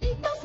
Don't